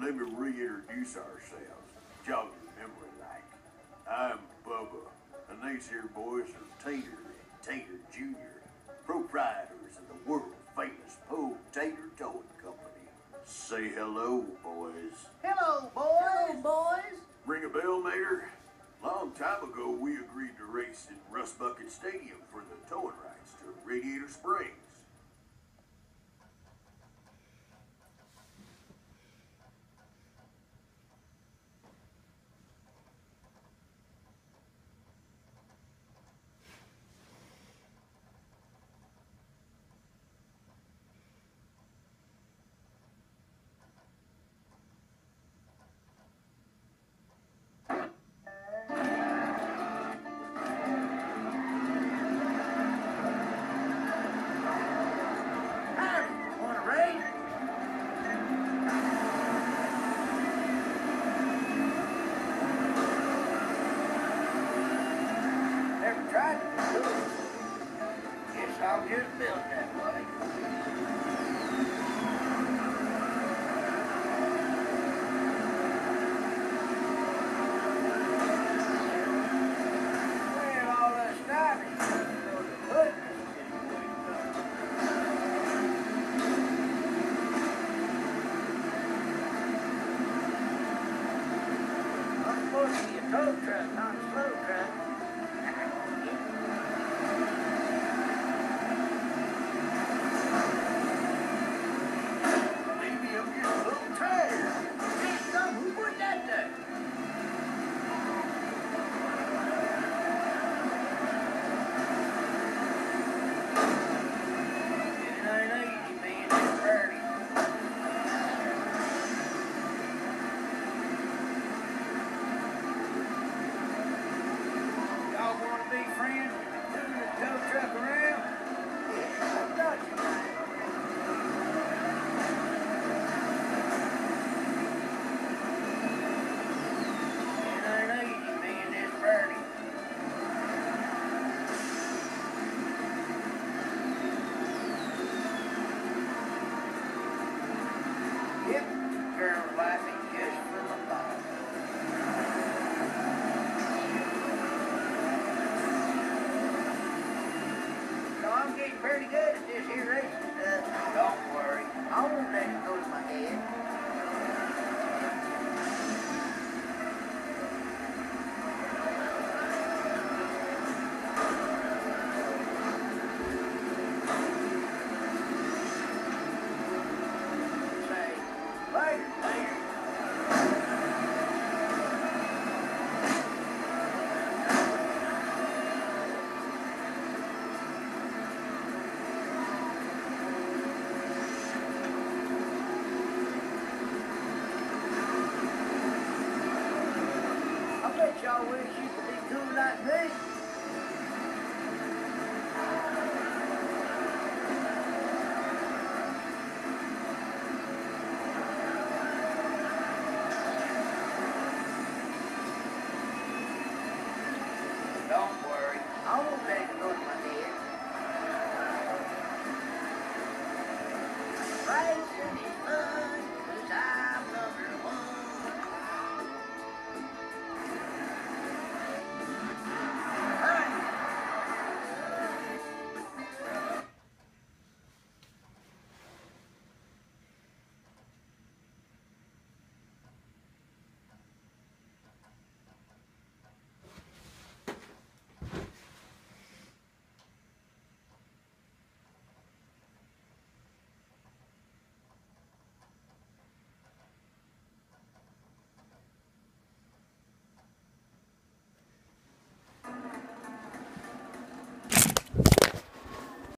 let me reintroduce ourselves. Jog your memory like. I'm Bubba, and these here boys are Tater and Tater Jr., proprietors of the world famous Poe Tater Towing Company. Say hello, boys. Hello, boys. Hello, boys. Ring a bell, Mater? Long time ago, we agreed to race in Rust Bucket Stadium for the towing rights to Radiator Springs. Tow truck, not a slow. Y'all wish you could be cool like me. Don't worry, I won't let it go to my head. Right, Jenny,